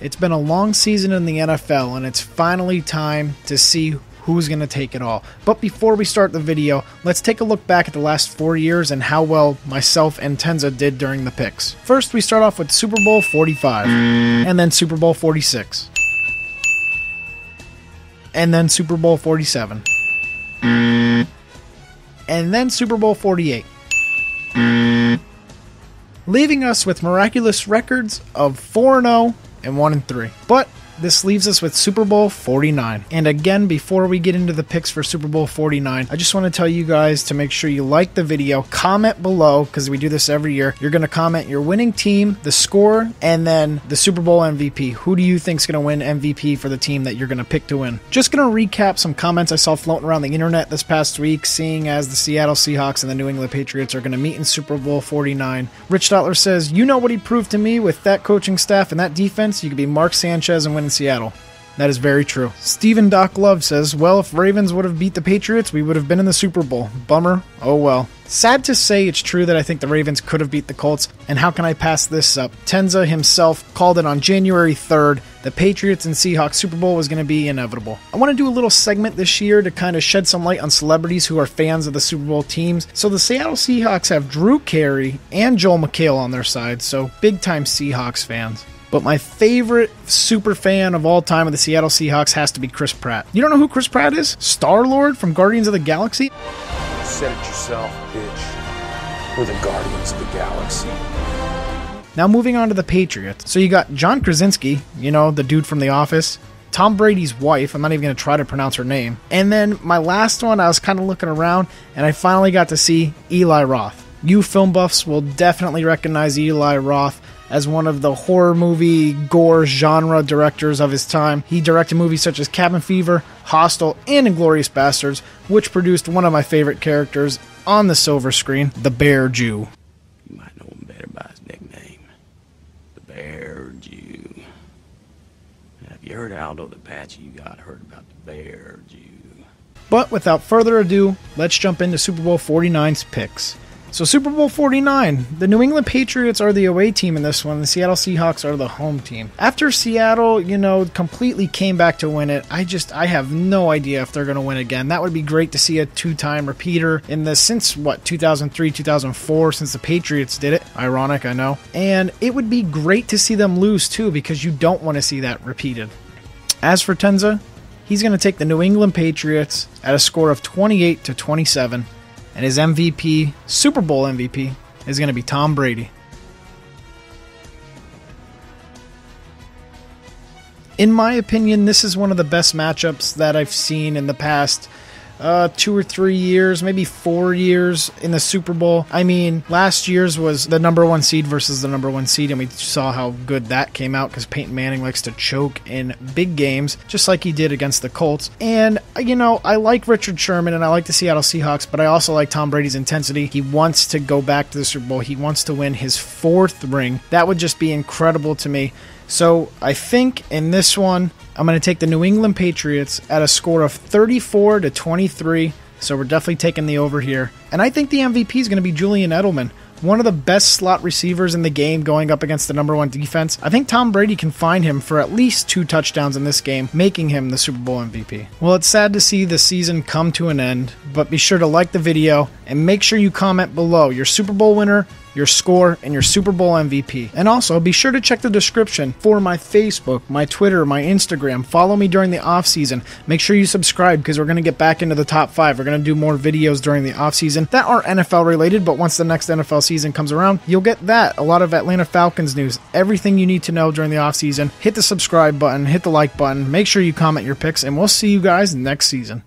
It's been a long season in the NFL, and it's finally time to see who's going to take it all. But before we start the video, let's take a look back at the last four years and how well myself and Tensa did during the picks. First, we start off with Super Bowl 45, and then Super Bowl 46, and then Super Bowl 47, and then Super Bowl 48 leaving us with miraculous records of 4 0 and 1 and 3. But this leaves us with Super Bowl 49. And again, before we get into the picks for Super Bowl 49, I just want to tell you guys to make sure you like the video, comment below, because we do this every year. You're going to comment your winning team, the score, and then the Super Bowl MVP. Who do you think is going to win MVP for the team that you're going to pick to win? Just going to recap some comments I saw floating around the internet this past week, seeing as the Seattle Seahawks and the New England Patriots are going to meet in Super Bowl 49. Rich Stotler says, You know what he proved to me with that coaching staff and that defense? You could be Mark Sanchez and win Seattle. That is very true. Stephen Doc Love says, Well, if Ravens would have beat the Patriots, we would have been in the Super Bowl. Bummer. Oh well. Sad to say it's true that I think the Ravens could have beat the Colts, and how can I pass this up? Tensa himself called it on January 3rd. The Patriots and Seahawks Super Bowl was going to be inevitable. I want to do a little segment this year to kind of shed some light on celebrities who are fans of the Super Bowl teams. So the Seattle Seahawks have Drew Carey and Joel McHale on their side, so big time Seahawks fans. But my favorite super fan of all time of the Seattle Seahawks has to be Chris Pratt. You don't know who Chris Pratt is? Star Lord from Guardians of the Galaxy? You said it yourself, bitch. We're the Guardians of the Galaxy. Now moving on to the Patriots. So you got John Krasinski, you know, the dude from The Office. Tom Brady's wife. I'm not even going to try to pronounce her name. And then my last one, I was kind of looking around and I finally got to see Eli Roth. You film buffs will definitely recognize Eli Roth as one of the horror movie gore genre directors of his time. He directed movies such as Cabin Fever, Hostel, and Inglourious Basterds, which produced one of my favorite characters on the silver screen, the Bear Jew. You might know him better by his nickname, the Bear Jew. Have you heard Aldo the Apache? You got heard about the Bear Jew. But without further ado, let's jump into Super Bowl 49's picks. So Super Bowl 49, the New England Patriots are the away team in this one. The Seattle Seahawks are the home team. After Seattle, you know, completely came back to win it, I just I have no idea if they're going to win again. That would be great to see a two-time repeater in the since what 2003, 2004 since the Patriots did it. Ironic, I know. And it would be great to see them lose too because you don't want to see that repeated. As for Tensa, he's going to take the New England Patriots at a score of 28 to 27 and his MVP, Super Bowl MVP, is going to be Tom Brady. In my opinion, this is one of the best matchups that I've seen in the past uh, two or three years, maybe four years in the Super Bowl. I mean, last year's was the number one seed versus the number one seed, and we saw how good that came out because Peyton Manning likes to choke in big games, just like he did against the Colts. And, you know, I like Richard Sherman and I like the Seattle Seahawks, but I also like Tom Brady's intensity. He wants to go back to the Super Bowl, he wants to win his fourth ring. That would just be incredible to me. So I think in this one, I'm going to take the New England Patriots at a score of 34 to 23. So we're definitely taking the over here. And I think the MVP is going to be Julian Edelman, one of the best slot receivers in the game going up against the number one defense. I think Tom Brady can find him for at least two touchdowns in this game, making him the Super Bowl MVP. Well, it's sad to see the season come to an end, but be sure to like the video and make sure you comment below your Super Bowl winner your score, and your Super Bowl MVP. And also, be sure to check the description for my Facebook, my Twitter, my Instagram. Follow me during the off season. Make sure you subscribe because we're going to get back into the top five. We're going to do more videos during the off season that are NFL related, but once the next NFL season comes around, you'll get that. A lot of Atlanta Falcons news, everything you need to know during the off season. Hit the subscribe button, hit the like button, make sure you comment your picks, and we'll see you guys next season.